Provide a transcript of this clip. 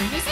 Hi,